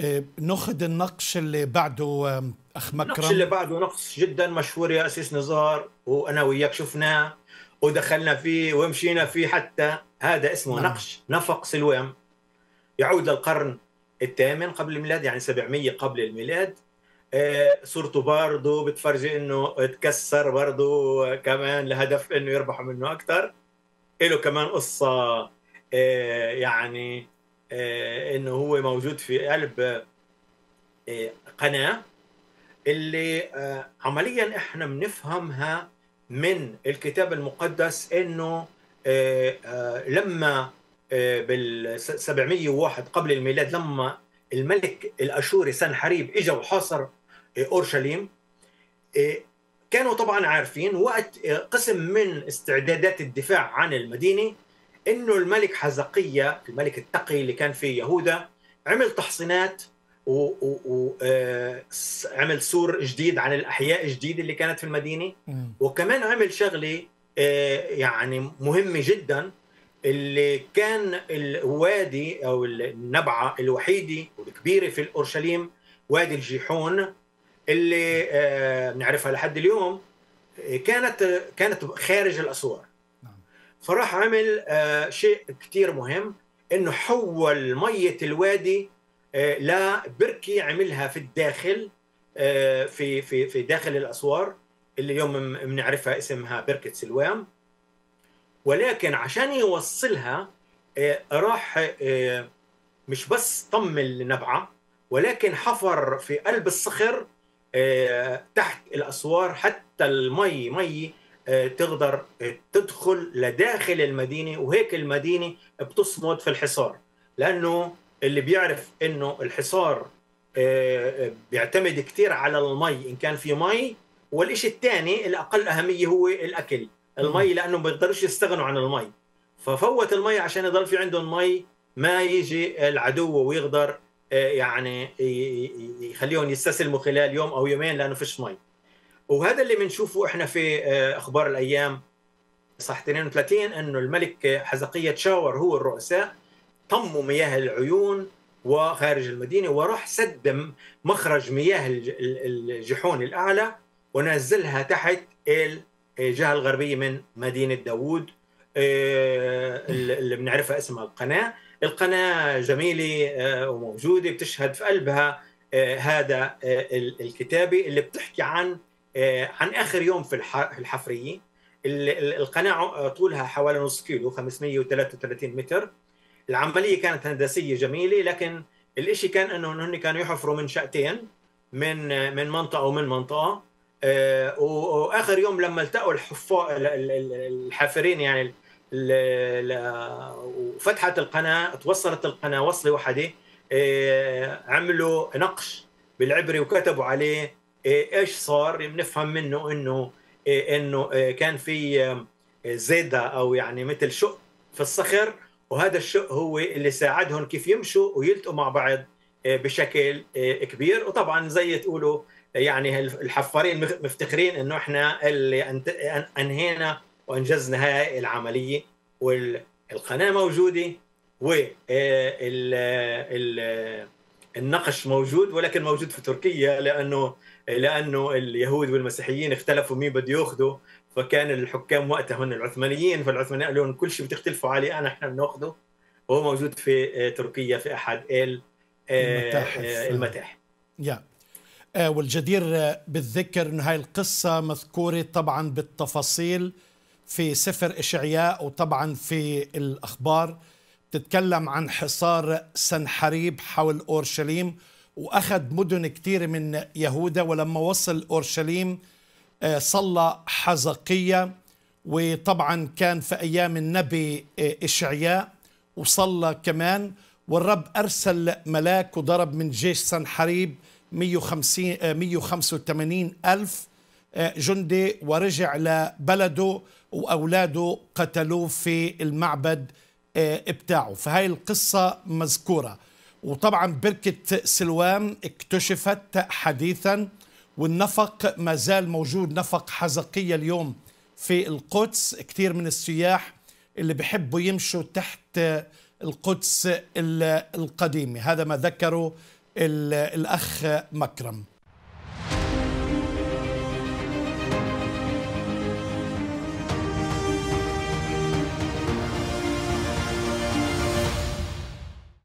إيه، ناخذ النقش اللي بعده أخ مكرم. النقش اللي بعده نقش جدا مشهور يا اسيس نزار وأنا وياك شفناه ودخلنا فيه ومشينا فيه حتى هذا اسمه نعم. نقش نفق سلوام. يعود للقرن الثامن قبل الميلاد يعني 700 قبل الميلاد. آه، صورته برضه بتفرجي إنه تكسر برضه كمان لهدف إنه يربحوا منه أكثر له كمان قصة آه، يعني آه، انه هو موجود في قلب قناة اللي عمليا إحنا بنفهمها من الكتاب المقدس إنه لما بال 701 قبل الميلاد لما الملك الأشوري سنحريب اجى وحاصر أورشليم كانوا طبعا عارفين وقت قسم من استعدادات الدفاع عن المدينة إنه الملك حزقية الملك التقي اللي كان في يهوذا عمل تحصينات وعمل آه، سور جديد عن الأحياء الجديده اللي كانت في المدينة وكمان عمل شغلة آه، يعني مهمة جدا اللي كان الوادي أو النبعة الوحيدة والكبيرة في اورشليم وادي الجيحون اللي آه، بنعرفها لحد اليوم كانت كانت خارج الأسوار. فراح عمل آه، شيء كثير مهم إنه حول مية الوادي لبركه عملها في الداخل في في في داخل الأسوار اللي اليوم بنعرفها اسمها بركة سلوام. ولكن عشان يوصلها راح مش بس طم النبعة ولكن حفر في قلب الصخر آه، تحت الأسوار حتى المي مي آه، تقدر آه، تدخل لداخل المدينة وهيك المدينة بتصمد في الحصار. لأنه اللي بيعرف إنه الحصار بيعتمد كثير على المي إن كان في مي. والشيء الثاني الأقل أهمية هو الأكل. المي لأنه ما بيقدروش يستغنوا عن المي. ففوت المي عشان يضل في عندهم مي ما يجي العدو ويقدر يعني يخليهم يستسلموا خلال يوم أو يومين لأنه فيش مي. وهذا اللي بنشوفه إحنا في آه، أخبار الأيام صح 32 إنه الملك حزقية تشاور هو الرؤساء طموا مياه العيون وخارج المدينة وراح سد مخرج مياه الجحون الأعلى ونزلها تحت الجهة الغربية من مدينة داوود. آه، اللي بنعرفها اسمها القناة. القناة جميلة آه، وموجودة بتشهد في قلبها هذا الكتابة اللي بتحكي عن عن آخر يوم في الحفرية القناة طولها حوالي نص كيلو 533 متر. العملية كانت هندسية جميلة لكن الإشي كان أنه هن كانوا يحفروا من شقتين من من منطقة ومن منطقة. وآخر يوم لما التقوا الحافرين يعني وفتحت القناة توصلت القناة وصلة واحدة آه، عملوا نقش بالعبري وكتبوا عليه آه، إيش صار؟ بنفهم منه إنه آه، إنه كان في زيدة أو يعني مثل شق في الصخر وهذا الشق هو اللي ساعدهم كيف يمشوا ويلتقوا مع بعض بشكل كبير. وطبعا زي تقولوا يعني الحفارين مفتخرين إنه إحنا اللي أنهينا وأنجزنا هاي العملية. والقناة موجودة والنقش موجود ولكن موجود في تركيا لأنه لأنه اليهود والمسيحيين اختلفوا مين بده يأخذه فكان الحكام وقتها هم العثمانيين فالعثمانيين قالوا لهم كل شيء بتختلفوا عليه أنا إحنا بنأخذه. وهو موجود في تركيا في أحد المتاحف. المتاحف. يا. والجدير بالذكر انه هاي القصة مذكورة طبعا بالتفاصيل في سفر إشعياء وطبعا في الأخبار. تتكلم عن حصار سنحريب حول أورشليم وأخذ مدن كثيرة من يهودا ولما وصل أورشليم آه، صلى حزقية وطبعا كان في أيام النبي آه، إشعياء وصلى كمان. والرب أرسل ملاك وضرب من جيش سنحريب 150 185 آه، ألف جندي ورجع لبلده وأولاده قتلوه في المعبد بتاعه فهاي القصة مذكورة. وطبعا بركة سلوام اكتشفت حديثا والنفق ما زال موجود نفق حزقية اليوم في القدس. كثير من السياح اللي بحبوا يمشوا تحت القدس القديمة. هذا ما ذكره الأخ مكرم.